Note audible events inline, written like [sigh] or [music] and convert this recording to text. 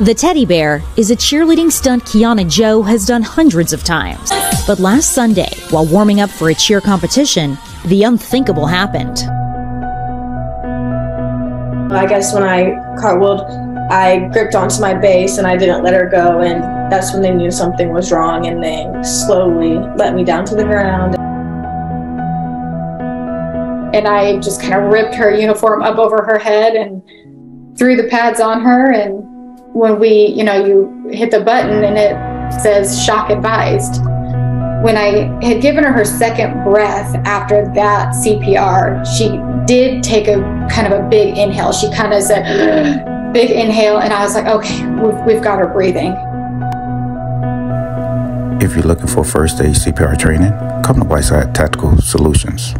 The teddy bear is a cheerleading stunt Kiana Joe has done hundreds of times. But last Sunday, while warming up for a cheer competition, the unthinkable happened. I guess when I cartwheeled, I gripped onto my base and I didn't let her go, and that's when they knew something was wrong and they slowly let me down to the ground. And I just kind of ripped her uniform up over her head and threw the pads on her. And when we, you know, you hit the button and it says shock advised. When I had given her her second breath after that CPR, she did take a kind of a big inhale. She kind of said, [gasps] big inhale. And I was like, okay, we've, we've got her breathing. If you're looking for first aid CPR training, come to Whiteside Tactical Solutions.